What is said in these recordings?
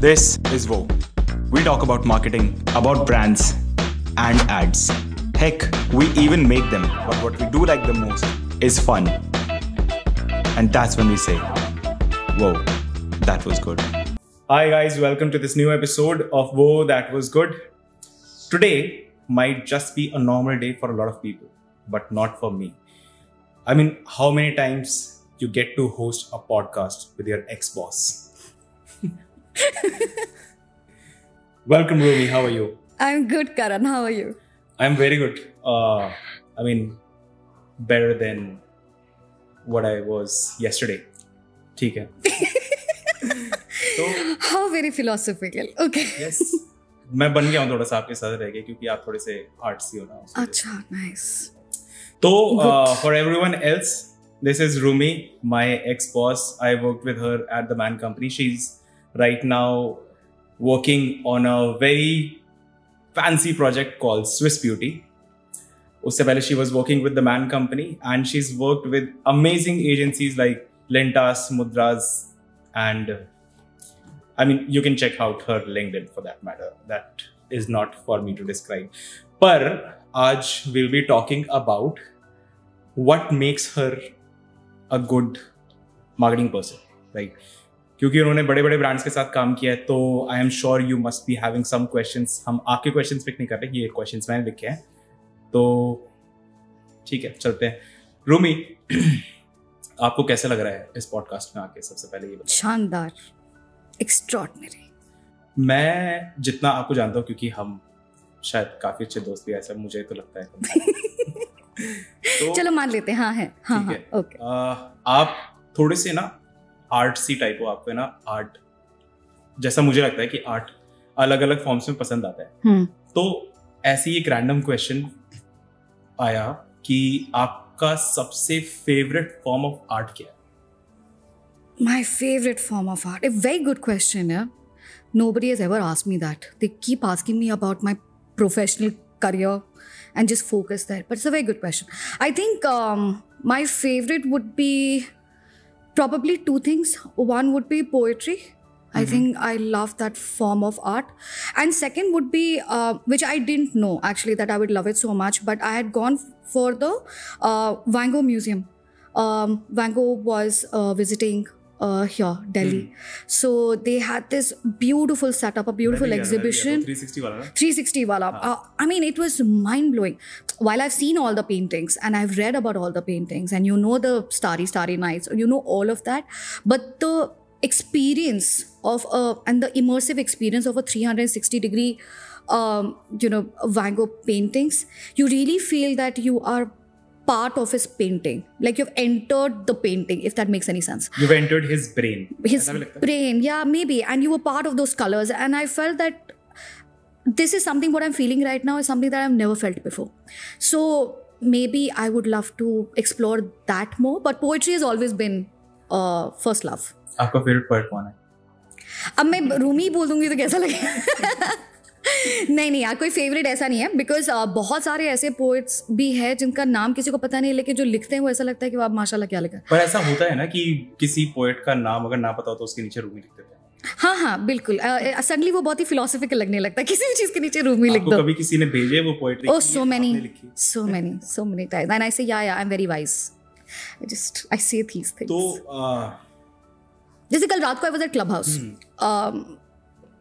This is Wo. We talk about marketing, about brands, and ads. Heck, we even make them. But what we do like the most is fun. And that's when we say, Whoa, that was good. Hi, guys, welcome to this new episode of Whoa, that was good. Today might just be a normal day for a lot of people, but not for me. I mean, how many times you get to host a podcast with your ex boss? Welcome, Rumi. How are you? I'm good, Karan. How are you? I'm very good. Uh, I mean, better than what I was yesterday. ठीक है तो How very philosophical. Okay. yes. मैं बन गया हूँ थोड़ा सा आपके साथ रह के क्योंकि आप थोड़े से आर्ट्सी हो ना अच्छा nice. तो uh, for everyone else, this is Rumi, my ex-boss. I worked with her at the Man Company. She's right now working on a very fancy project called Swiss Beauty. Pehle she was working with the Man Company and she's worked with amazing agencies like Lintas, Mudras, and uh, I mean, you can check out her LinkedIn for that matter. That is not for me to describe. But आज we'll be talking about what makes her a good marketing person. Like क्योंकि उन्होंने बड़े बड़े brands के साथ काम किया है तो I am sure you must be having some questions हम आपके क्वेश्चंस पिक नहीं कर रहे ये क्वेश्चंस मैंने लिखे हैं। तो ठीक है चलते हैं। रूमी आपको कैसे लग रहा है इस पॉडकास्ट में आके सबसे पहले ये शानदार एक्स्ट्रॉर्डनरी मैं जितना आपको जानता हूँ क्योंकि हम शायद काफ़ी अच्छे दोस्त भी ऐसा मुझे तो लगता है। तो, चलो मान लेते हैं हाँ है हाँ, हाँ, ओके। आप थोड़े से ना आर्ट सी टाइप हो आपको ना आर्ट। जैसा मुझे लगता है कि आर्ट अलग अलग फॉर्म्स में पसंद आता है। हुँ. तो ऐसी एक रैंडम क्वेश्चन आया कि आपका सबसे फेवरेट फॉर्म ऑफ़ आर्ट क्या my favourite form of art a very good question है nobody is ever ask me that they keep asking me about my professional career and just focus that but it's a very good question I think my favourite would be probably two things. One would be poetry. I mm-hmm. think I love that form of art. And second would be, uh, which I didn't know actually that I would love it so much, but I had gone for the uh, Van Gogh Museum. Um, Van Gogh was uh, visiting uh, here, Delhi. Mm. So they had this beautiful setup, a beautiful exhibition. 360 wala. 360 wala. Uh, I mean, it was mind blowing. While I've seen all the paintings and I've read about all the paintings, and you know the Starry Starry Nights, you know all of that, but the experience of a and the immersive experience of a 360 degree um, you know van gogh paintings you really feel that you are part of his painting. Like you've entered the painting, if that makes any sense. You've entered his brain. His brain, yeah, maybe. And you were part of those colors. And I felt that this is something what I'm feeling right now is something that I've never felt before. So maybe I would love to explore that more. But poetry has always been uh, first love. आपका favourite poet कौन है अब मैं रूमी बोल दूंगी तो कैसा लगेगा नहीं नहीं यार कोई फेवरेट ऐसा नहीं है बिकॉज़ uh, बहुत सारे ऐसे पोइट्स भी है जिनका नाम किसी को पता नहीं लेकिन जो लिखते हैं वो ऐसा लगता है कि आप माशाल्लाह क्या लिखा पर ऐसा होता है ना कि किसी पोएट का नाम अगर ना पता हो तो उसके नीचे रूमी लिख देते हैं। हाँ हाँ बिल्कुल सडनली वो बहुत ही फिलोसफिकल लगने लगता है किसी भी चीज़ के नीचे रूमी लिख दो। कभी किसी ने भेजे वो poetry oh so many so many so many times and I say yeah yeah I am very wise I just I say these things तो जैसे कल रात को I was at Clubhouse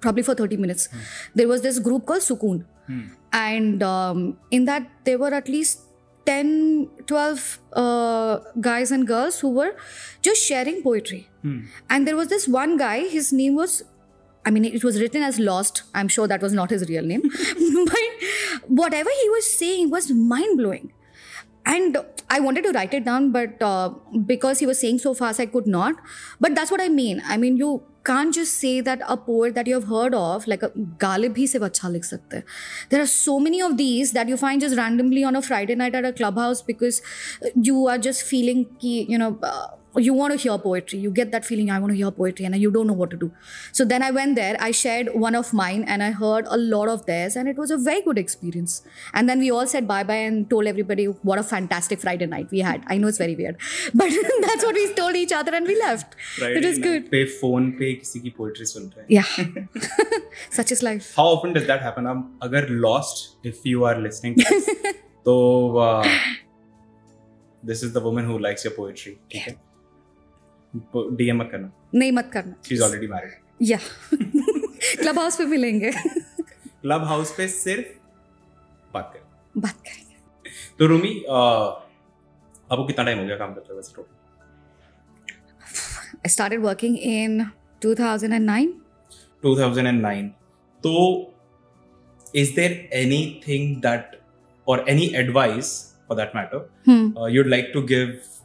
probably for 30 minutes. Mm. There was this group called Sukoon. Mm. And um, in that, there were at least 10, 12 uh, guys and girls who were just sharing poetry. Mm. And there was this one guy, his name was, I mean, it was written as Lost. I'm sure that was not his real name. but whatever he was saying was mind blowing. And I wanted to write it down, but uh, because he was saying so fast, I could not. But that's what I mean. I mean, you can't just say that a poet that you have heard of, like a Galib hi se acha likh sakte There are so many of these that you find just randomly on a Friday night at a clubhouse because you are just feeling ki, you know, uh, Oh, you want to hear poetry. You get that feeling i want to hear poetry and you don't know what to do. So then i went there i shared one of mine and i heard a lot of theirs and it was a very good experience. And then we all said bye bye and told everybody what a fantastic friday night we had. I know it's very weird but that's what we told each other and we left. Friday it was good. pay phone pay kisi ki poetry sun yeah. Such is life. How often does that happen? I'm agar lost if you are listening to this so uh, this is the woman who likes your poetry yeah. DM मत करना। नहीं मत करना। She is already married या Clubhouse पे मिलेंगे। Clubhouse पे सिर्फ़ बात करें। बात करेंगे। तो रूमी आपको कितना टाइम हो गया काम करते हुए वैसे total I started working in 2009 2009 तो is there anything that or any advice for that matter hmm. uh, you'd like to give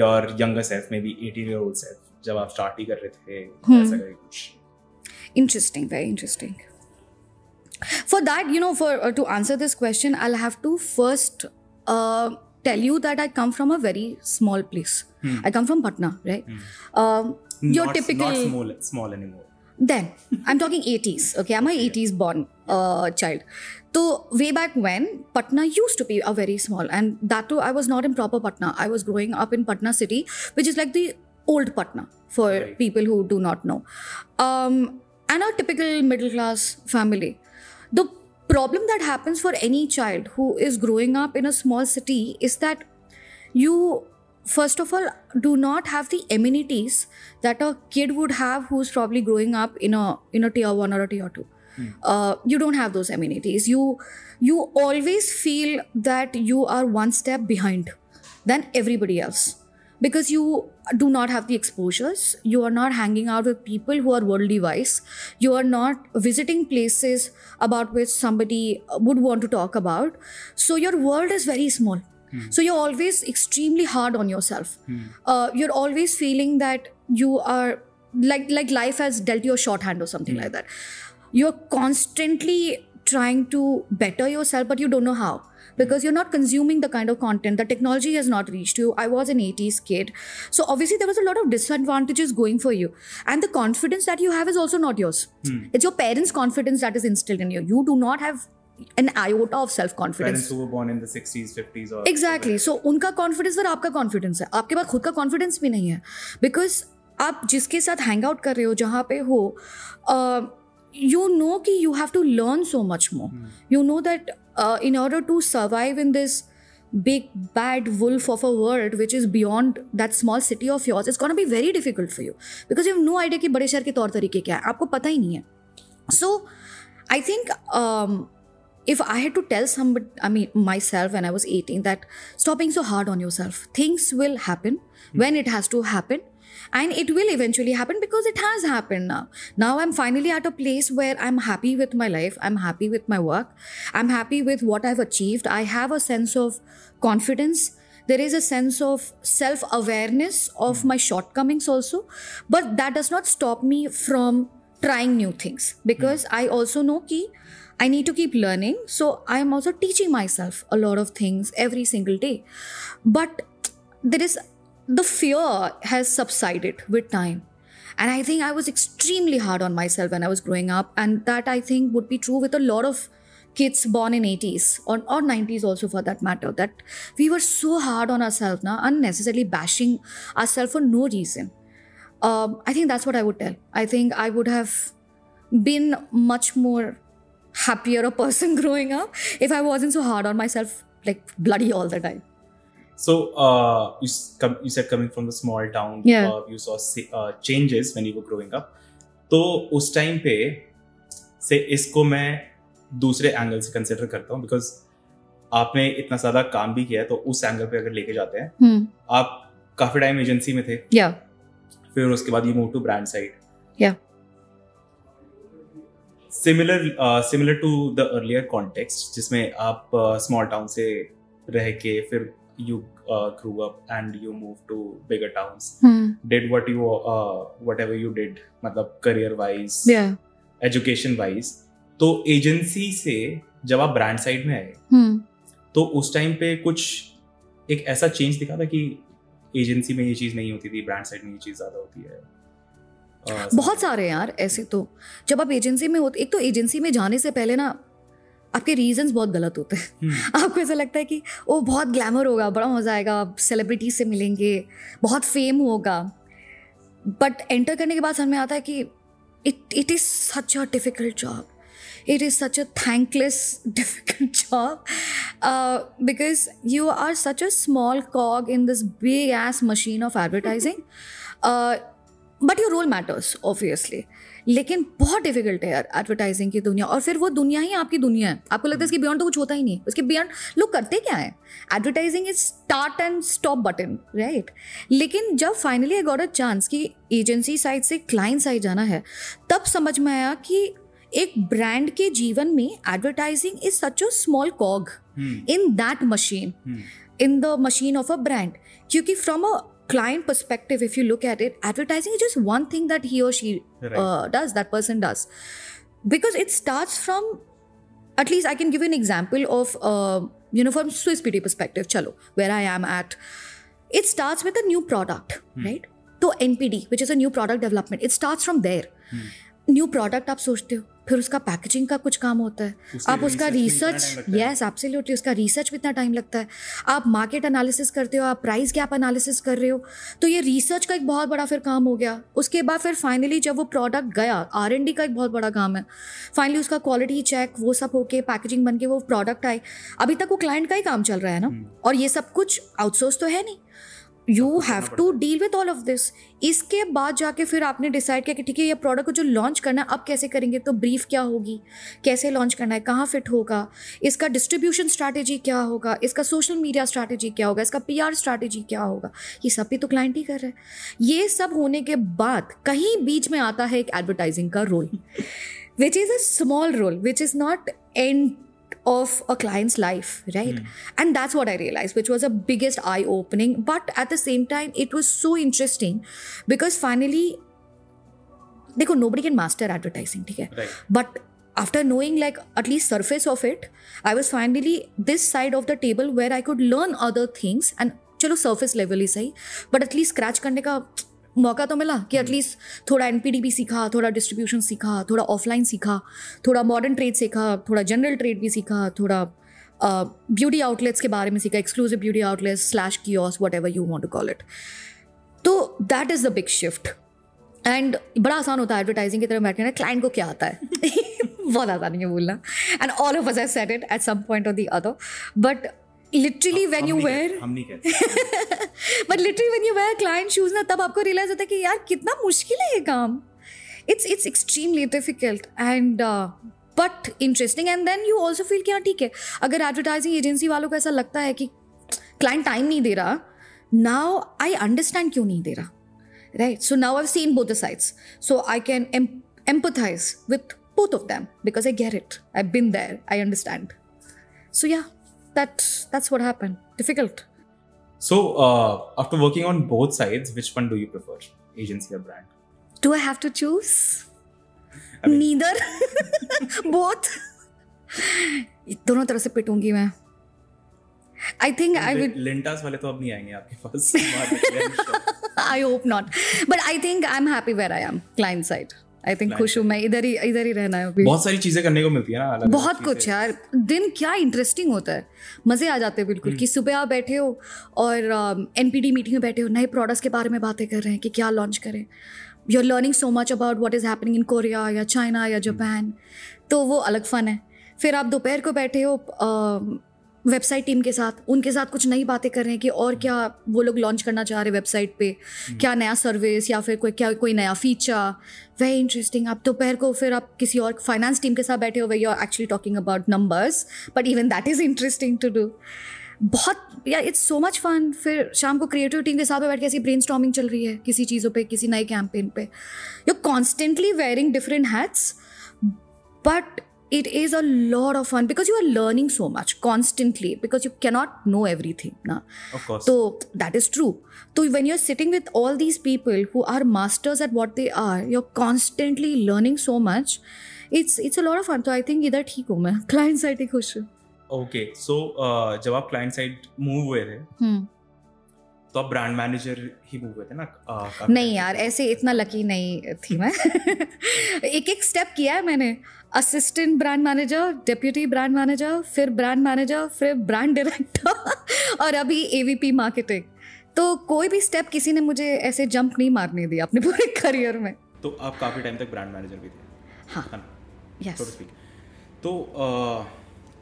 your younger self, maybe 18 year old self, जब आप स्टार्ट ही कर रहे थे hmm. ऐसा कहीं कुछ interesting very interesting for that you know for uh, to answer this question i'll have to first uh, tell you that i come from a very small place hmm. i come from patna right hmm. um, your typical not small small anymore then i'm talking 80s okay i'm a 80s born uh, child. So way back when patna used to be a very small and that too i was not in proper patna. I was growing up in patna city which is like the old patna for right. people who do not know. Um, and a typical middle class family. The problem that happens for any child who is growing up in a small city is that you first of all do not have the amenities that a kid would have who's probably growing up in a in a tier 1 or a tier 2 mm. uh, you don't have those amenities you you always feel that you are one step behind than everybody else because you do not have the exposures you are not hanging out with people who are worldly wise you are not visiting places about which somebody would want to talk about so your world is very small so you're always extremely hard on yourself. Mm. Uh, you're always feeling that you are like like life has dealt you a shorthand or something mm. like that You're constantly trying to better yourself, but you don't know how because you're not consuming the kind of content the technology has not reached you i was an 80s kid so obviously there was a lot of disadvantages going for you and the confidence that you have is also not yours hmm. it's your parents confidence that is instilled in you you do not have an iota of self confidence. Parents who were born in the 60s, 50s or Exactly. So उनका confidence और आपका confidence है आपके पास खुद का confidence भी नहीं है because आप जिसके साथ hang out कर रहे हो जहाँ पे हो uh, you know कि you have to learn so much more. Hmm. You know that uh, in order to survive in this big bad wolf of a world which is beyond that small city of yours it's going to be very difficult for you because you have no idea कि बड़े शहर के तौर तरीके क्या है आपको पता ही नहीं है so I think um, if I had to tell somebody, I mean, myself when I was 18, that stop being so hard on yourself. Things will happen mm-hmm. when it has to happen. And it will eventually happen because it has happened now. Now I'm finally at a place where I'm happy with my life. I'm happy with my work. I'm happy with what I've achieved. I have a sense of confidence. There is a sense of self awareness of my shortcomings also. But that does not stop me from trying new things because. I also know ki I need to keep learning. So I'm also teaching myself a lot of things every single day. But there is the fear has subsided with time. And I think I was extremely hard on myself when I was growing up. And that I think would be true with a lot of kids born in 80s or, or 90s also for that matter that we were so hard on ourselves now unnecessarily bashing ourselves for no reason um, i think that's what i would tell i think i would have been much more happier a person growing up if I wasn't so hard on myself, like bloody all the time. So uh, you, com- you said coming from the small town, yeah. uh, you saw uh, changes when you were growing up. तो उस time पे से इसको मैं दूसरे angle से consider करता हूँ बिकॉज़ आपने इतना ज़्यादा काम भी किया है तो उस एंगल पे अगर लेके जाते हैं hmm. आप काफ़ी टाइम एजेंसी में थे yeah. फिर उसके बाद you move to brand side yeah. Similar similar to the earlier context जिसमें आप स्मॉल uh, टाउन से रह के फिर you grew up and you move to bigger towns did what you whatever you did मतलब करियर वाइज एजुकेशन वाइज तो agency से जब आप ब्रांड साइड में आए hmm. तो उस टाइम पे कुछ एक ऐसा चेंज दिखा था कि एजेंसी में ये चीज़ नहीं होती थी ब्रांड साइड में ये चीज़ ज़्यादा होती है? बहुत सारे यार ऐसे तो। जब आप एजेंसी में होते एक तो एजेंसी में जाने से पहले ना आपके रीजंस बहुत गलत होते हैं। हम्म। आपको ऐसा लगता है कि वो बहुत ग्लैमर होगा बड़ा मज़ा आएगा आप सेलिब्रिटी से मिलेंगे बहुत फेम होगा। बट एंटर करने के बाद समझ में आता है कि it it is such a difficult job it is such a thankless difficult job. Uh, because you are such a small cog in this big ass machine of advertising. Uh, but your role matters obviously लेकिन बहुत difficult है यार advertising की दुनिया। और फिर वो दुनिया ही आपकी दुनिया है। आपको लगता है इसके बियॉन्ड तो कुछ होता ही नहीं उसके बियॉन्ड लोग करते क्या है? Advertising is start and stop button right लेकिन जब finally I got a chance कि एजेंसी साइड से क्लाइंट साइड जाना है तब समझ में आया कि एक ब्रांड के जीवन में advertising is such a small cog in that machine in the machine of a brand क्योंकि from a client perspective if you look at it advertising is just one thing that he or she right. uh, does that person does because it starts from at least i can give you an example of uh, you know from swiss PD perspective chalo where i am at it starts with a new product hmm. right so npd which is a new product development it starts from there hmm. New product आप सोचते हो फिर उसका packaging का कुछ काम होता है। आप उसका रिसर्च यस एब्सोल्युटली उसका रिसर्च में इतना टाइम लगता है। आप मार्केट एनालिसिस करते हो आप प्राइस गैप एनालिसिस कर रहे हो तो ये रिसर्च का एक बहुत बड़ा फिर काम हो गया। उसके बाद फिर फाइनली जब वो प्रोडक्ट गया आर एन डी का एक बहुत बड़ा काम है। फाइनली उसका क्वालिटी चेक वो सब होके पैकेजिंग बन के वो प्रोडक्ट आए। अभी तक वो क्लाइंट का ही काम चल रहा है ना? हम्म। और ये सब कुछ आउटसोर्स तो है नहीं। You have to deal with all of this इसके बाद जाके फिर आपने डिसाइड किया कि ठीक है ये प्रोडक्ट को जो लॉन्च करना है अब कैसे करेंगे? तो ब्रीफ क्या होगी? कैसे लॉन्च करना है? कहाँ फिट होगा? इसका डिस्ट्रीब्यूशन स्ट्रैटेजी क्या होगा? इसका सोशल मीडिया स्ट्रैटेजी क्या होगा? इसका पी आर स्ट्रैटेजी क्या होगा? ये सब भी तो क्लाइंट ही कर रहे हैं। ये सब होने के बाद कहीं बीच में आता है एक एडवर्टाइजिंग का role which is a small role which is not and of a client's life right mm. and that's what i realized which was a biggest eye opening but at the same time it was so interesting because finally देखो nobody can master advertising ठीक है but after knowing like at least surface of it i was finally this side of the table where i could learn other things and चलो surface level ही सही but at least scratch करने का मौका तो मिला कि एटलीस्ट हम्म। थोड़ा एनपीडी भी सीखा थोड़ा डिस्ट्रीब्यूशन सीखा थोड़ा ऑफलाइन सीखा थोड़ा मॉडर्न ट्रेड सीखा थोड़ा जनरल ट्रेड भी सीखा थोड़ा ब्यूटी uh, आउटलेट्स के बारे में सीखा exclusive beauty outlets slash kiosks whatever you want to call it तो that is the big shift and बड़ा आसान होता है एडवर्टाइजिंग की तरह तरफ़ बैठना क्लाइंट को क्या आता है? बहुत आसानी है बोलना. And all of us said it at some point of the other but literally when you were but literally when you were client shoes ना तब आपको रियलाइज़ होता है कि यार कितना मुश्किल है ये काम। It's it's extremely difficult and but interesting and then you also feel कि हाँ ठीक है। अगर एडवर्टाइजिंग एजेंसी वालों को ऐसा लगता है कि क्लाइंट टाइम नहीं दे रहा नाउ आई अंडरस्टैंड क्यों नहीं दे रहा। Right so now I seen both the sides so I can empathize with both of them because I get it I been there. I understand so yeah, that that's what happened. Difficult. So uh, after working on both sides, which one do you prefer, agency or brand? Do I have to choose? I mean, Neither. both. दोनों तरह से पिटूंगी मैं I think I will Lintas वाले तो अब नहीं आएंगे आपके पास I hope not but I think I am happy where I am client side I think खुश हूँ मैं। इधर ही इधर ही रहना है बहुत सारी चीज़ें करने को मिलती है ना अलग बहुत कुछ यार। दिन क्या इंटरेस्टिंग होता है। मज़े आ जाते हैं बिल्कुल कि हम्म। सुबह आप बैठे हो और एन डी मीटिंग में बैठे हो नए प्रोडक्ट्स के बारे में बातें कर रहे हैं कि क्या लॉन्च करें। You are learning so much about what is happening in Korea या चाइना या जापान तो वो अलग फन है। फिर आप दोपहर को बैठे हो वेबसाइट टीम के साथ उनके साथ कुछ नई बातें कर रहे हैं कि और क्या वो लोग लॉन्च करना चाह रहे हैं वेबसाइट पे। hmm. क्या नया सर्विस या फिर कोई क्या कोई नया फीचर वेरी इंटरेस्टिंग आप दोपहर को फिर आप किसी और फाइनेंस टीम के साथ बैठे हो you are actually talking about numbers but even that is interesting to do बहुत या इट्स सो मच फन फिर शाम को क्रिएटिव टीम के साथ बैठ के ऐसी ब्रेन चल रही है किसी चीज़ों पे किसी नए कैंपेन पे। You constantly wearing different hats but it is a lot of fun because you are learning so much constantly because you cannot know everything na of course so that is true so when you're sitting with all these people who are masters at what they are you're constantly learning so much it's it's a lot of fun so i think इधर ठीक हूँ मैं client side ही खुश हूँ okay so जब आप client side move हुए थे तो आप ब्रांड मैनेजर ही मूव हुए थे ना आ, नहीं यार ऐसे इतना लकी नहीं थी मैं। एक एक स्टेप किया है मैंने। Assistant brand manager deputy brand manager फिर ब्रांड मैनेजर फिर ब्रांड डायरेक्टर और अभी एवीपी मार्केटिंग तो कोई भी स्टेप किसी ने मुझे ऐसे जंप नहीं मारने दिया अपने पूरे करियर में। तो आप काफ़ी टाइम तक ब्रांड मैनेजर भी थे? हाँ। यस तो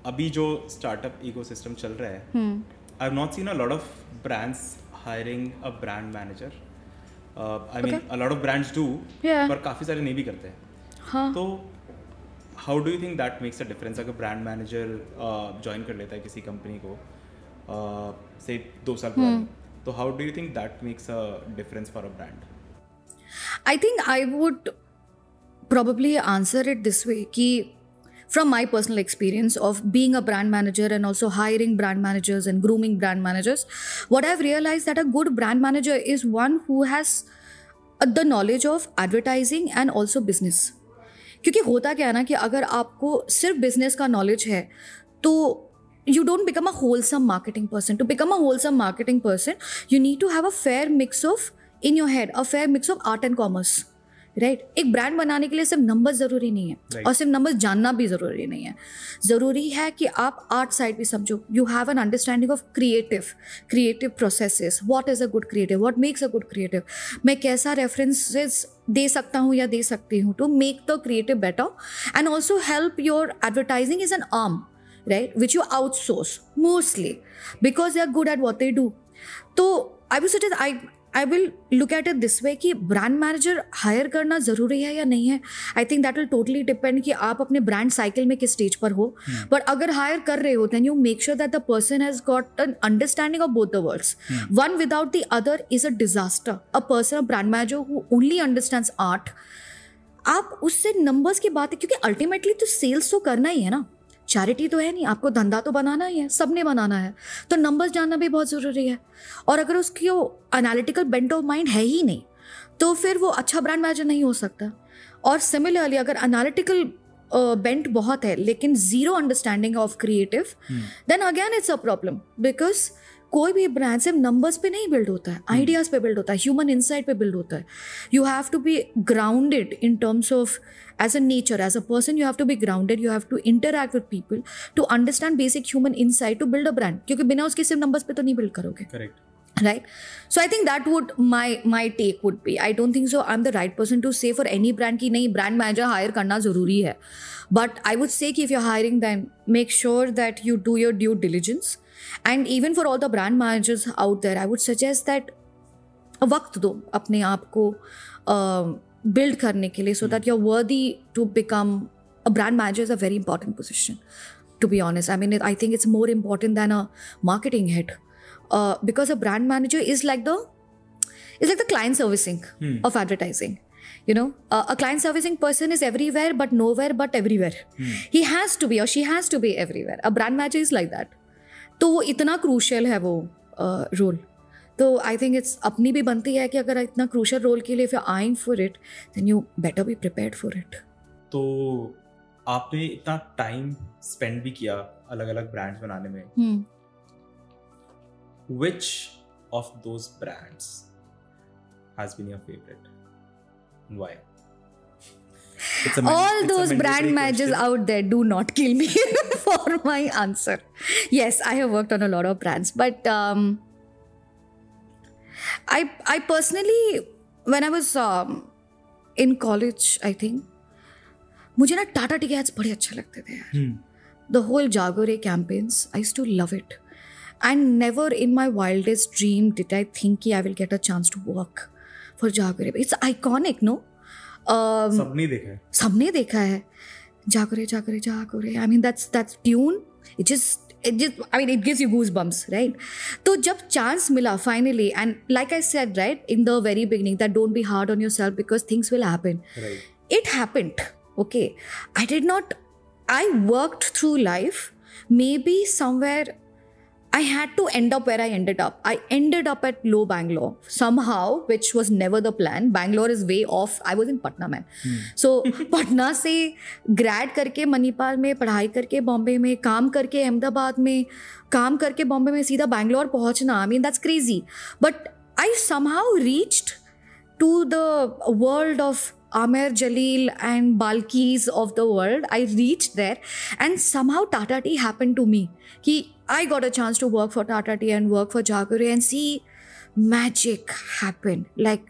अभी जो स्टार्टअप इकोसिस्टम चल रहा है I have not seen a lot of brands hiring a brand manager I mean a lot of brands do पर काफ़ी सारे नहीं भी करते हैं। हाँ. तो how do you think that makes a difference अगर ब्रांड मैनेजर ज्वाइन कर लेता है किसी कंपनी को से uh, दो साल पुरानी hmm. तो how do you think that makes a difference for a brand I think I would probably answer it this way ki from my personal experience of being a brand manager and also hiring brand managers and grooming brand managers what i've realized that a good brand manager is one who has the knowledge of advertising and also business क्योंकि होता क्या है ना कि अगर आपको सिर्फ़ business का नॉलेज है तो you don't become a wholesome marketing person. To become a wholesome marketing person, you need to have a fair mix of, in your head, a fair mix of art and commerce. Right right? एक brand बनाने के लिए सिर्फ़ number ज़रूरी नहीं है। Right. और सिर्फ़ नंबर जानना भी ज़रूरी नहीं है। ज़रूरी है कि आप आर्ट साइड भी समझो। You have an understanding of creative creative processes what is a good creative what makes a good creative मैं कैसा रेफरेंसेस दे सकता हूँ या दे सकती हूँ? To make the creative better and also help your advertising is an arm right which you outsource mostly because they are good at what they do तो I will suggest I I will look at it this way कि brand manager hire करना ज़रूरी है या नहीं है? I think that will totally depend कि आप अपने ब्रांड साइकिल में किस स्टेज पर हो। But hmm. अगर हायर कर रहे हो then you make sure that the person has got an understanding of both the words one without the other is a disaster a person a brand manager who only understand art आप उससे numbers की बात है क्योंकि ultimately तो sales तो करना ही है ना। चैरिटी तो है नहीं आपको धंधा तो बनाना ही है सबने बनाना है। तो नंबर्स जानना भी बहुत ज़रूरी है। और अगर उसकी वो एनालिटिकल बेंट ऑफ़ माइंड है ही नहीं तो फिर वो अच्छा ब्रांड मैनेजर नहीं हो सकता। और सिमिलरली अगर एनालिटिकल बेंट बहुत है लेकिन zero understanding of creative then again it's a problem because कोई भी ब्रांड सिर्फ़ नंबर्स पे नहीं बिल्ड होता है हम्म। आइडियाज़ पे बिल्ड होता है ह्यूमन इंसाइट पे बिल्ड होता है। You have to be grounded in terms of as a nature as a person you have to be grounded you have to interact with people to understand basic human insight to build a brand क्योंकि बिना उसके सिर्फ़ numbers पर तो नहीं build करोगे। Right so I think that would my my take would be I don't think so I am the right person to say for any brand की नहीं ब्रांड मैनेजर हायर करना ज़रूरी है। But I would say if you hiring then make sure that you do your due diligence And even for all the brand managers out there I would suggest that वक्त दो अपने आप को build uh, करने के लिए so that you're worthy to become a brand manager is a very important position to be honest i mean i think it's more important than a marketing head uh, because a brand manager is like the is like the client servicing hmm. of advertising you know uh, a client servicing person is everywhere but nowhere but everywhere hmm. he has to be or she has to be everywhere a brand manager is like that तो वो इतना crucial है वो role तो I think it's अपनी भी बनती है कि अगर इतना क्रूशल रोल के लिए फिर eyeing for it then you better be prepared for it तो आपने इतना टाइम स्पेंड भी किया अलग अलग ब्रांड्स बनाने में। Which of those brands has been your favourite why all those brand managers out there do not kill me for my answer yes i have worked on a lot of brands but um, i i personally when i was um, in college i think मुझे ना Tata T ads बड़े अच्छे लगते थे यार the whole Jaago Re campaigns I too love it and never in my wildest dream did I think कि I will get a chance to work for Jaago Re it's iconic no सबने देखा है। सबने देखा है। Jaago Re Jaago Re Jaago Re I mean that's that's tune it just it just I mean it gives you goosebumps right तो जब chance मिला finally and like I said right in the very beginning that don't be hard on yourself because things will happen it happened okay I did not I worked through life maybe somewhere I had to end up where I ended up. I ended up at Low Bangalore somehow, which was never the plan. Bangalore is way off. I was in Patna, man. Hmm. So Patna से grad करके मणिपाल में पढ़ाई करके बॉम्बे में काम करके अहमदाबाद में काम करके बॉम्बे में सीधा बैंगलोर पहुँचना I mean that's crazy but I somehow reached to the world of Amer Jaleel and Balkis of the world. I reached there and somehow Tata Tea happened to me. He, I got a chance to work for Tata Tea and work for Jagore and see magic happen. Like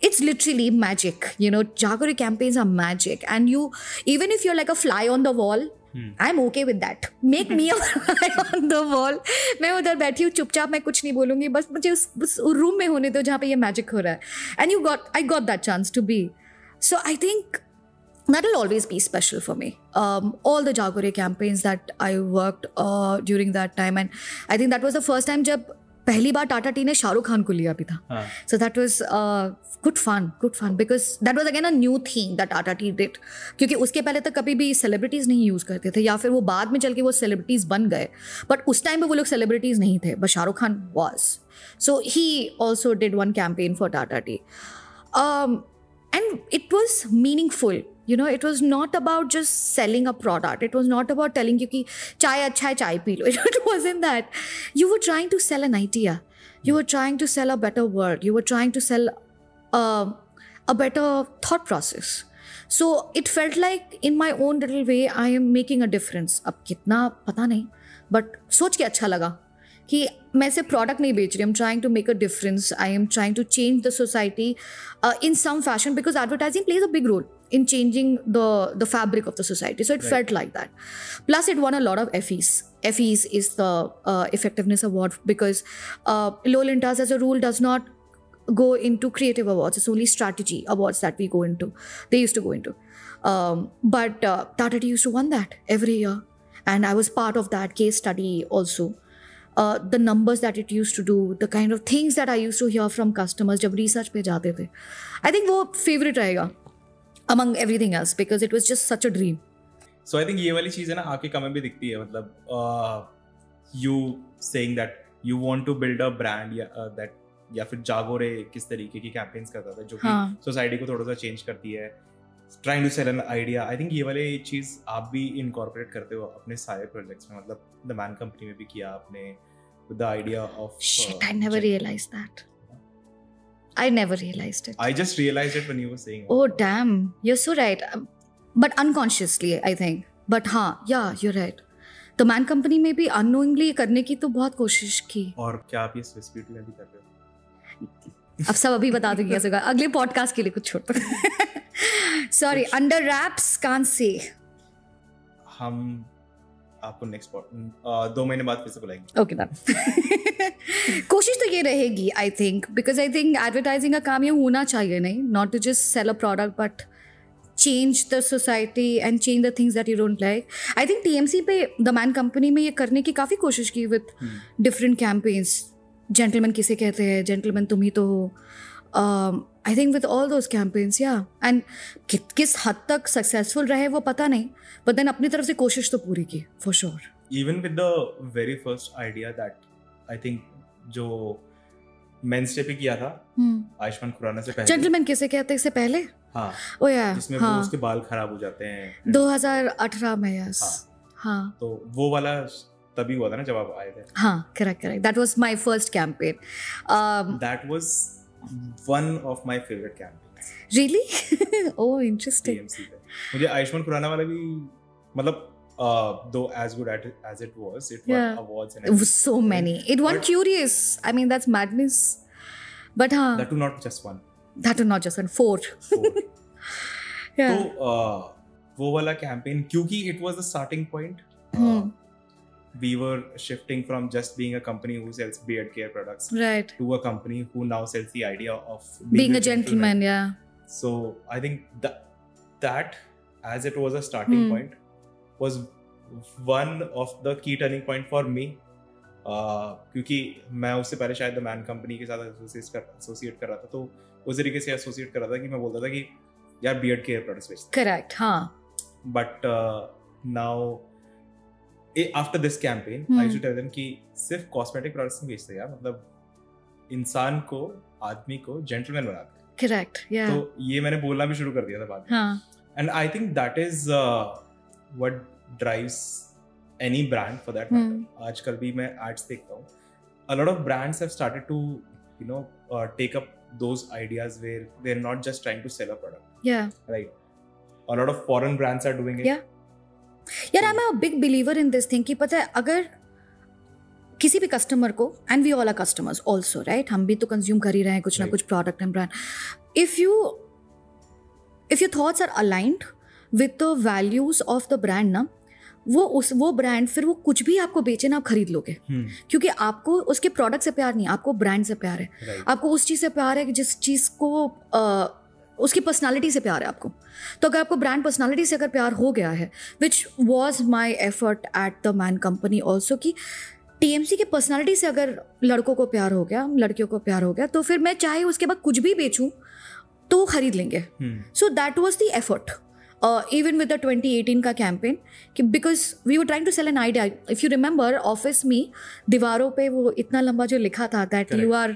it's literally magic. You know, Jagore campaigns are magic. And you, even if you're like a fly on the wall, I am okay with that make me on the wall मैं उधर बैठी हूँ चुपचाप मैं कुछ नहीं बोलूंगी बस मुझे उस, उस रूम में होने दो जहाँ पे ये मैजिक हो रहा है and you got I got that chance to be So I think that will always be special for me. Um, all the Jagore campaigns that I worked uh, during that time, and I think that was the first time जब पहली बार Tata T ने शाहरुख खान को लिया भी था। So that was good fun good fun because that was again a new thing that Tata tea did क्योंकि उसके पहले तक कभी भी सेलिब्रिटीज़ नहीं यूज़ करते थे या फिर वो बाद में चल के वो सेलिब्रिटीज़ बन गए। बट उस टाइम पे वो लोग सेलिब्रिटीज़ नहीं थे but Shahrukh Khan was so he also did one campaign for Tata tea and it was meaningful you know it was not about just selling a product it was not about telling you ki chai acha hai chai pee lo it wasn't that you were trying to sell an idea you were trying to sell a better world you were trying to sell a, a better thought process so it felt like in my own little way i am making a difference अब कितना पता नहीं but सोच के अच्छा लगा कि मैं सिर्फ प्रोडक्ट नहीं बेच रही am trying to make a difference I am trying to change the society in some fashion because advertising plays a big role in changing the the fabric of the society so it right. felt like that plus it won a lot of FEs FEs is the uh, effectiveness award because uh, Lowlintas as a rule does not go into creative awards it's only strategy awards that we go into they used to go into um, but uh, Tata used to win that every year and I was part of that case study also The numbers that it use to do the kind of things that I use to hear from customers जब research पे जाते थे। I think वो favourite रहेगा among everything else because it was just such a dream so I think ये वाली चीज़ है ना आपके कमें भी दिखती है मतलब you saying that you want to build a brand या फिर जागो रे किस तरीके की कैंपेन्स करता था जो कि सोसाइटी को थोड़ा सा चेंज करती है। Trying to sell an idea I think ये वाले चीज़ आप भी इनकॉर्पोरेट करते हो अपने सारे प्रोजेक्ट्स में मतलब द मैन कंपनी में भी किया आपने with the idea of shit uh, i never realized that i never realized it i just realized it when you were saying oh that. damn you're so right um, but unconsciously i think but हाँ yeah you're right the Man Company में भी annoyingly करने की तो बहुत कोशिश की और क्या आप ये स्विस ब्यूटी में भी कर रहे हो अब सब अभी बता दूँगी कैसे अगले पॉडकास्ट के लिए कुछ छोड़ सॉरी अंडर रैप्स कान से हम आपको नेक्स्ट दो महीने बाद फिर से बुलाएँगे। ओके मैम कोशिश तो ये रहेगी I think because I think advertising का काम ये होना चाहिए नहीं? Not to just sell a product but change the society and change the things that you don't like I think TMC पे द मैन कंपनी में ये करने की काफ़ी कोशिश की विथ डिफरेंट कैंपेन्स जेंटलमैन किसे कहते हैं? जेंटलमैन तुम ही तो हो। I think with all those campaigns या एंड किस हद तक सक्सेसफुल रहे वो पता नहीं बट देन अपनी तरफ़ से कोशिश तो पूरी की for sure even with the very first idea that I think जो मेंस डे पे किया था hmm. आयुष्मान खुराना से पहले। जेंटलमैन किसे कहते हैं इससे पहले? हाँ। ओ या जिसमें हाँ. वो उसके बाल खराब हो जाते हैं। 2018 में यस हाँ. हाँ। तो वो वाला तभी हुआ था ना जब आप आए थे। हाँ correct correct that was my first campaign that was one of my favourite campaigns really oh interesting मुझे आयुष्मान खुराना वाला भी मतलब दो as good at as it was it won awards and it was so many it won Kyoorius I mean that's madness but हाँ that too not just one that too not just one four तो वो वाला campaign क्योंकि it was the starting point Uh, hmm we were shifting from just being a company who sells beard care products right to a company who now sells the idea of being, being a, gentleman, gentleman, yeah so i think that that as it was a starting mm. point was one of the key turning point for me uh, क्योंकि मैं उससे पहले शायद the man company के साथ associate कर रहा था तो उस तरीके से एसोसिएट कर रहा था कि मैं बोलता था कि यार बियर्ड केयर प्रोडक्ट्स बेचते करेक्ट हाँ but now after this campaign I should tell them कि सिर्फ़ कॉस्मेटिक प्रोडक्ट्स नहीं बेचते यार मतलब इंसान को आदमी को जेंटलमैन बनाते हैं। करेक्ट या तो ये मैंने बोलना भी शुरू कर दिया था बाद में। And I think that is what drives any brand for that आजकल भी मैं एड्स देखता हूँ। A lot of brands have started to you know uh, take up those ideas where they're not just trying to sell a product या right? A lot of foreign brands are doing it Yeah. यार I am a big believer in this thing कि पता है अगर किसी भी customer को and we all are customers also right हम भी तो कंज्यूम कर ही रहे हैं कुछ ना कुछ product and brand if you if your thoughts are aligned with the values of the brand ना वो उस वो ब्रांड फिर वो कुछ भी आपको बेचे ना आप खरीद लोगे। hmm. क्योंकि आपको उसके प्रोडक्ट से प्यार नहीं आपको ब्रांड से प्यार है। Right. आपको उस चीज़ से प्यार है जिस चीज़ को उसकी पर्सनालिटी से प्यार है आपको। तो अगर आपको ब्रांड पर्सनालिटी से अगर प्यार हो गया है which was my effort at the Man Company also कि टीएमसी के पर्सनालिटी से अगर लड़कों को प्यार हो गया लड़कियों को प्यार हो गया तो फिर मैं चाहे उसके बाद कुछ भी बेचूं तो वो खरीद लेंगे. So that was the effort even with the 2018 का कैंपेन कि because we were trying to sell an idea if you remember office में दीवारों पे वो इतना लंबा जो लिखा था that you are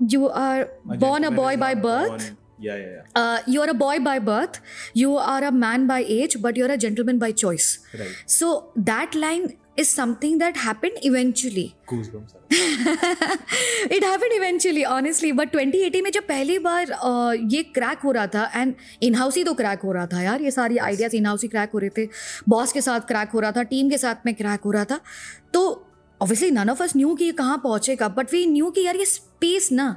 you are born a boy by boy yeah yeah yeah uh, you are a boy by birth you are a man by age but you're a gentleman by choice right so that line is something that happened eventually goosebumps it happened eventually honestly but 2018 में जब पहली बार uh, ये crack हो रहा था and in house ही तो क्रैक हो रहा था यार ये सारी आइडियाज़ इन हाउस ही क्रैक हो रहे थे बॉस के साथ क्रैक हो रहा था टीम के साथ में क्रैक हो रहा था तो obviously none of us knew कि ये कहाँ पहुंचेगा बट वी न्यू कि यार ये स्पेस ना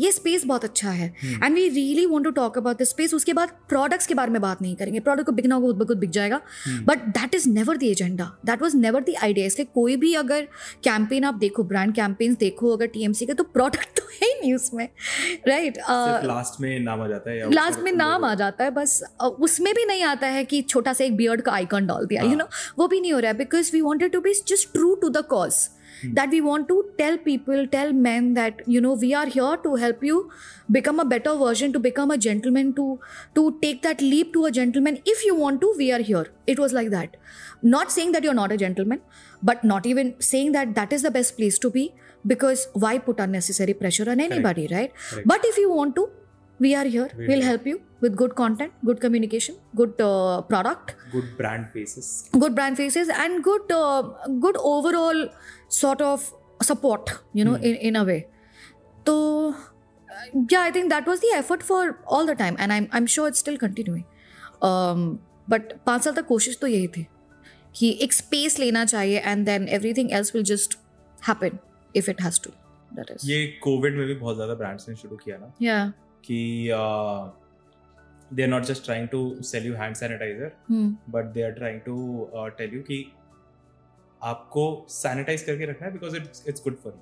ये स्पेस बहुत अच्छा है। And we really want to talk about the space उसके बाद प्रोडक्ट्स के बारे में बात नहीं करेंगे। प्रोडक्ट को बिकना होगा खुद ब बिक जाएगा। But that is never the agenda that was never the idea इसलिए कोई भी अगर कैंपेन आप देखो ब्रांड कैंपेन्स देखो अगर टीएमसी के तो प्रोडक्ट तो है ही नहीं उसमें। राइट लास्ट में नाम आ जाता है लास्ट में नाम आ जाता है बस उसमें भी नहीं आता है कि छोटा सा एक बियर्ड का आइकन डाल दिया यू हाँ। नो वो भी नहीं हो रहा है because we wanted to be just true to the cause Hmm. that we want to tell people tell men that you know we are here to help you become a better version to become a gentleman to to take that leap to a gentleman. If you want to we are here. It was like that. Not saying that you're not a gentleman but not even saying that that is the best place to be because why put unnecessary pressure on anybody right? Correct. but if you want to we are here We're we'll help you with good content good communication good uh, product good brand faces good brand faces and good uh, good overall sort of support you know mm. in, in a way so uh, yeah i think that was the effort for all the time and i'm, I'm sure it's still continuing um, but पाँच साल तक कोशिश तो यही थी कि एक space लेना चाहिए and then everything else will just happen if it has to that is ये कोविड में भी बहुत ज़्यादा ब्रांड्स ने शुरू किया ना या कि they are not just trying to sell you hand sanitiser but they are trying to tell you कि आपको सैनिटाइज करके रखना है because it's it's good for you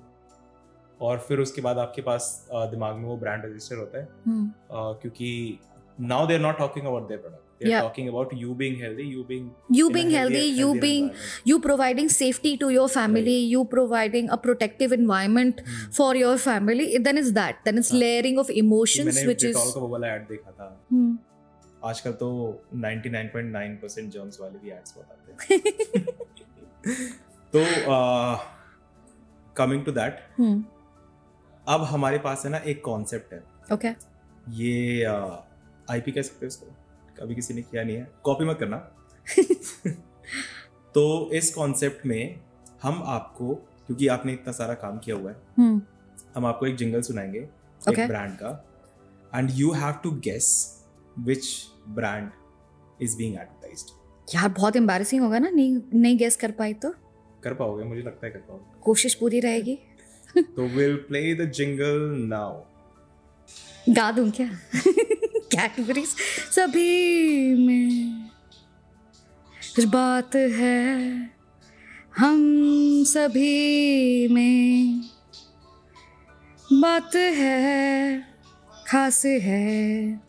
और फिर उसके बाद आपके पास uh, दिमाग में वो ब्रांड रजिस्टर होता है। Uh, क्योंकि now they are not talking about their product are Yeah. Talking about you being healthy you being you being healthy you being you providing safety to your family right. you providing a protective environment hmm. for your family then is that then it's हाँ. layering of emotions which is का वाला ad देखा था Hmm. आजकल तो 99.9% germs वाले भी ads बहुत आते हैं तो कमिंग टू दैट Hmm. अब हमारे पास है ना एक कॉन्सेप्ट है ओके okay ये आईपी कह सकते हो इसको कभी किसी ने किया नहीं है कॉपी मत करना। तो इस कॉन्सेप्ट में हम आपको क्योंकि आपने इतना सारा काम किया हुआ है Hmm. हम आपको एक जिंगल सुनाएँगे Okay. एक ब्रांड का। And you have to guess which brand is being advertised यार बहुत एम्बैरेसिंग होगा ना नहीं नहीं गेस कर पाई तो। कर पाओगे मुझे लगता है कर पाओगे। कोशिश पूरी रहेगी। तो will play the jingle now गा दूँ क्या? कैटेगरीज सभी में कुछ बात है। हम सभी में बात है, खास है।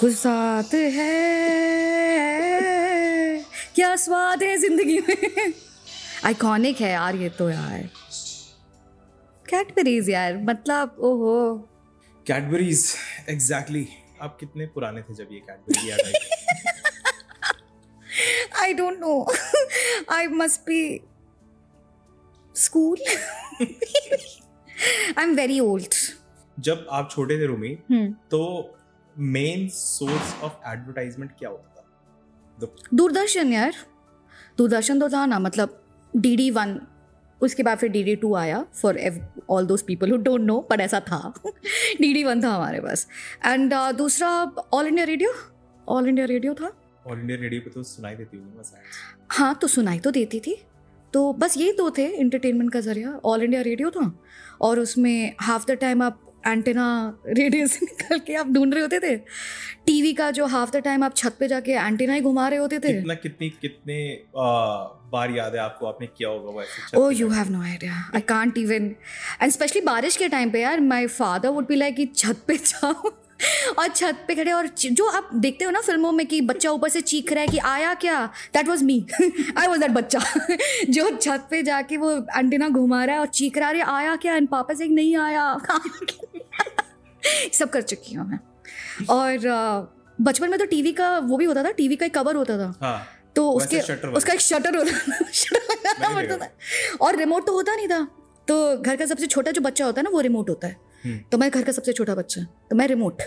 कुछ साथ है। क्या स्वाद है ज़िंदगी में? आइकॉनिक है यार ये तो यार। कैडबरीज यार मतलब ओहो। कैडबरीज एग्जैक्टली आप कितने पुराने थे जब ये कैडबरी याद आई I don't know. I must be school. I'm very old. जब आप छोटे थे रूमी हम्म तो मेन सोर्स ऑफ़ एडवर्टाइजमेंट क्या होता था दूरदर्शन यार दूरदर्शन तो था ना मतलब डी डी वन उसके बाद फिर डी डी टू आया for all those people who don't know पर ऐसा था। डी डी वन था हमारे पास। एंड uh, दूसरा all India radio all India radio था। ऑल इंडिया रेडियो पे तो सुनाई देती होगी हाँ तो सुनाई तो देती थी। तो बस यही दो थे इंटरटेनमेंट का ज़रिया। ऑल इंडिया रेडियो था। और उसमें हाफ़ द टाइम आप एंटेना रेडियो से निकल के आप ढूंढ रहे होते थे। टीवी का जो हाफ़ द टाइम आप छत पे जाके एंटेना ही घुमा रहे होते थे। कितना कितनी कितने बार याद है आपको आपने किया होगा वो ऐसे ओ you have no idea I can't even and specially बारिश के टाइम पे यार my father would be like कि छत पे जाओ. और छत पे खड़े और जो आप देखते हो ना फ़िल्मों में कि बच्चा ऊपर से चीख रहा है कि आया क्या? That was me I was that बच्चा। जो छत पे जाके वो एंटीना घुमा रहा है और चीख रहा है आया क्या? एंड पापा से नहीं आया. सब कर चुकी हूँ मैं। और बचपन में तो टीवी का वो भी होता था टीवी का एक कवर होता था। हाँ। तो उसके उसका एक शटर होता था। शटर पड़ता था। और रिमोट तो होता नहीं था। तो घर का सबसे छोटा जो बच्चा होता है ना वो रिमोट होता है। हम्म। तो मैं घर का सबसे छोटा बच्चा। तो मैं रिमोट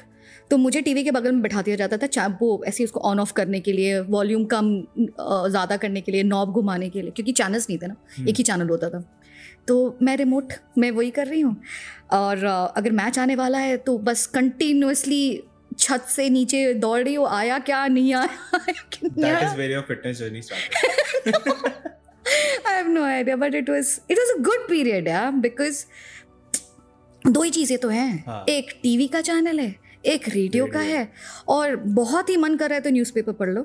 तो मुझे टीवी के बगल में बैठा दिया जाता था। वो ऐसे ही उसको ऑन ऑफ़ करने के लिए वॉल्यूम कम ज़्यादा करने के लिए नॉब घुमाने के लिए क्योंकि चैनल्स नहीं थे ना। एक ही चैनल होता था। तो मैं रिमोट मैं वही कर रही हूँ। और अगर मैच आने वाला है तो बस कंटिन्यूसली छत से नीचे दौड़ रही हो आया क्या नहीं आया that is where your fitness journey started I have no idea, but it was it was a good period, yeah, because दो ही चीज़ें तो हैं। हाँ। एक टीवी का चैनल है एक रेडियो का है और बहुत ही मन कर रहा है तो न्यूज़पेपर पढ़ लो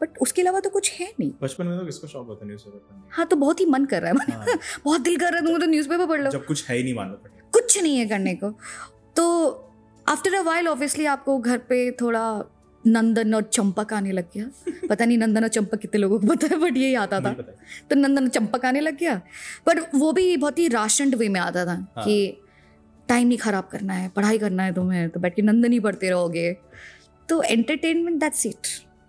बट उसके अलावा तो कुछ है नहीं। बचपन में तो किसको शौक होता है न्यूज़पेपर पढ़ने हाँ तो बहुत ही मन कर रहा है हाँ। बहुत दिल कर रहा है तुमको तो न्यूज़पेपर पढ़ लो। जब कुछ है ही नहीं मान कुछ नहीं है करने को। तो आफ्टर अ वाइल ऑब्वियसली आपको घर पे थोड़ा नंदन और चंपक आने लग गया। पता नहीं नंदन और चंपक कितने लोगों को पता है बट यही आता। था तो नंदन और चंपक आने लग गया। बट वो भी बहुत ही राशन वे में आता था हाँ। कि टाइम नहीं खराब करना है पढ़ाई करना है तुम्हें तो बैठ के नंदन ही पढ़ते रहोगे। तो entertainment that's it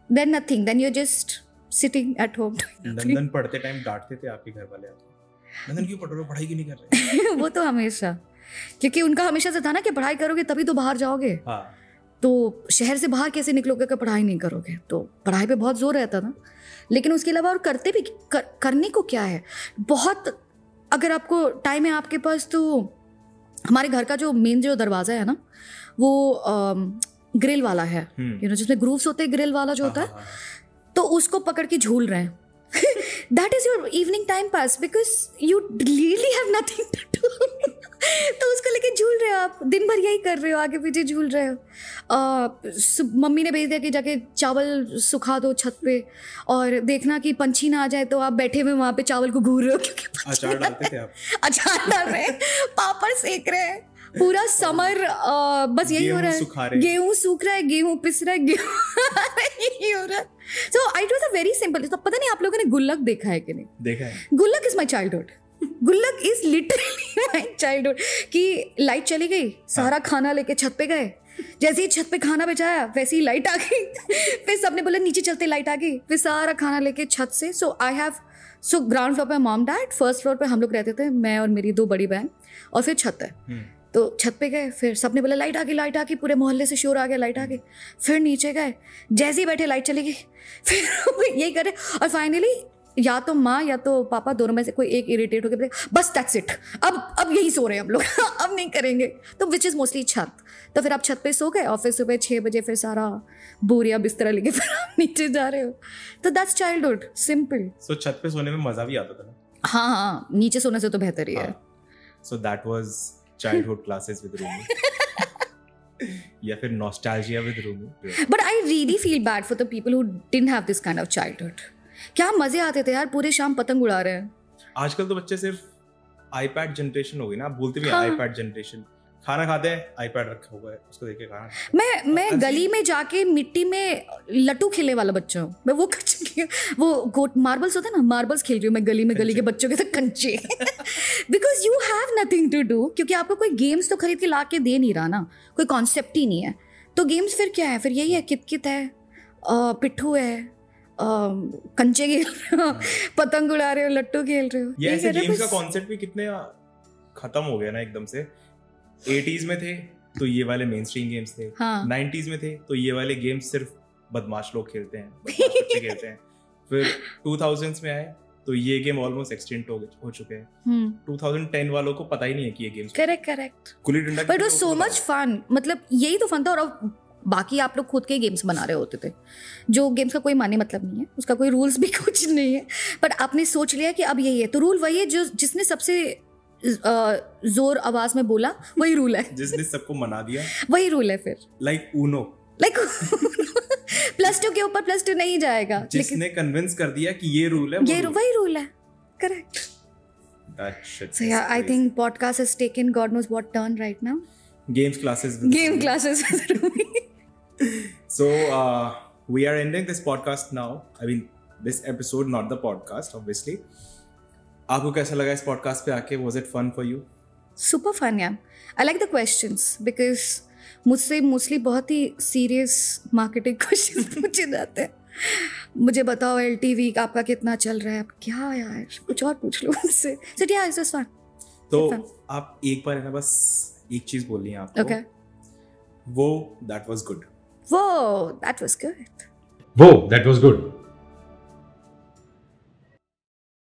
then nothing then you just sitting at home Nandan पढ़ते टाइम डांटते थे आपके घर वाले। नंदन क्यों पढ़ रहे हो? पढ़ाई क्यों नहीं कर रहे? वो तो हमेशा। क्योंकि उनका हमेशा से था ना कि पढ़ाई करोगे तभी तो बाहर जाओगे। हाँ। तो शहर से बाहर कैसे निकलोगे अगर पढ़ाई नहीं करोगे? तो पढ़ाई पे बहुत ज़ोर रहता था। लेकिन उसके अलावा और करते भी कर, करने को क्या है? बहुत अगर आपको टाइम है आपके पास तो हमारे घर का जो मेन जो दरवाज़ा है ना वो ग्रिल वाला है। हम्म। यू नो जिसमें ग्रूव्स होते हैं ग्रिल वाला जो होता है हाँ, हाँ, हाँ। तो उसको पकड़ के झूल रहे हैं। That is your evening time pass because you really have nothing to do तो उसको लेके झूल रहे हो आप। दिन भर यही कर रहे हो आगे पीछे झूल रहे हो। मम्मी ने भेज दिया कि जाके चावल सुखा दो छत पे और देखना कि पंछी ना आ जाए तो आप बैठे हुए वहाँ पे चावल को घूर रहे हो क्योंकि अचार डालते थे आप। अचार डाल रहे हैं। पापड़ सेक रहे हैं। पूरा समर अ, बस यही हो रहा है। हैं। गेहूँ सूख रहा है गेहूँ पिस रहा है गेहूँ यही हो रहा है। So I was a very simple तो पता नहीं आप लोगों ने गुल्लक देखा है कि नहीं? देखा है। Gullak is my childhood Gullak is literally my childhood कि लाइट चली गई सारा खाना लेके छत पे गए। जैसे ही छत पे खाना बचाया वैसे ही लाइट आ गई। फिर सबने बोला नीचे चलते लाइट आ गई। फिर सारा खाना लेके छत से। So I have so ground floor पे मॉम डैड फ़र्स्ट फ्लोर पे हम लोग रहते थे मैं और मेरी दो बड़ी बहन और फिर छत है। हम्म। तो छत पे गए फिर सबने बोला लाइट आ गई लाइट आ गई पूरे मोहल्ले से शोर आ गया लाइट आ गई। फिर नीचे गए जैसे ही बैठे लाइट चली गई। फिर यही करे और फाइनली या तो माँ या तो पापा दोनों में से कोई एक इरिटेट होकर बस दैट्स इट अब अब यही सो रहे हैं हम लोग। अब नहीं करेंगे। तो विच इज़ मोस्टली छत। तो फिर आप छत पे सो गए और फिर सुबह छः बजे फिर सारा बोरिया बिस्तर लेके फिर आप नीचे जा रहे हो। तो दैट्स चाइल्डहुड सिंपल सो छत पे सोने में मज़ा भी आता था ना? हाँ हाँ नीचे सोने से तो बेहतर ही है। So that was childhood classes with Rumi या फिर nostalgia with Rumi but I really feel bad for the people who didn't have this kind of childhood क्या मज़े आते थे यार पूरे शाम पतंग उड़ा रहे हैं। आजकल तो बच्चे सिर्फ़ आईपैड जनरेशन हो गई ना आप बोलते भी हाँ। आईपैड जनरेशन खाना खाते हैं आईपैड रखा हुआ है उसको देख के खाना मैं मैं गली में जाके मिट्टी में लट्टू खेलने वाला बच्चा हूँ। मैं वो हूँ। वो गोट मार्बल्स होता है ना मार्बल्स खेल रही हूँ मैं गली में गली के बच्चों के साथ कंचे। Because you have nothing to do क्योंकि आपको कोई गेम्स तो खरीद के ला के दे नहीं रहा ना। कोई कॉन्सेप्ट ही नहीं है। तो गेम्स फिर क्या है? फिर यही है कित कित है पिट्ठू है कंचे खेल रहे हो पतंग उड़ा रहे हो लट्टू खेल रहे हो। ये ऐसे गेम्स का कॉन्सेप्ट भी कितने खत्म हो गया ना एकदम से। 80s में थे तो ये वाले मेन स्ट्रीम गेम्स थे। हाँ. में थे तो ये वाले गेम्स सिर्फ़ बदमाश लोग खेलते हैं बच्चे खेलते हैं। फिर 2000s में आए तो ये गेम ऑलमोस्ट एक्सटेंट हो, हो चुके हैं। 2010 हम्म। वालों को पता ही नहीं है कि ये games correct correct gulli danda but was so much fun मतलब यही तो फन था और बाकी आप लोग खुद के गेम्स बना रहे होते थे। जो गेम्स का कोई माने मतलब नहीं है उसका कोई रूल्स भी कुछ नहीं है। बट आपने सोच लिया कि अब यही है। तो रूल वही है जो जिसने सबसे ज़ोर आवाज़ में बोला वही रूल है. जिसने सबको मना दिया। वही रूल है फिर। Like Uno like plus two के ऊपर प्लस टू नहीं जाएगा जिसने कन्विंस कर दिया कि ये रूल है ये वही रूल है। करेक्ट सो या I think podcast is taken God knows what turn right now games classes game classes so we are ending this podcast now I mean this episode not the podcast obviously आपको कैसा लगा इस podcast पे आके? Was it fun for you super fun या I like the questions because मुझसे mostly बहुत ही सीरियस मार्केटिंग क्वेश्चन पूछे जाते हैं। मुझे बताओ एल टी वी आपका कितना चल रहा है? अब क्या यार? कुछ और पूछ लो मुझसे। सो या इट्स फन तो आप एक बार है ना बस एक चीज़ बोल है आपको। Okay. वो दैट वाज गुड वो दैट वाज गुड वो दैट वाज गुड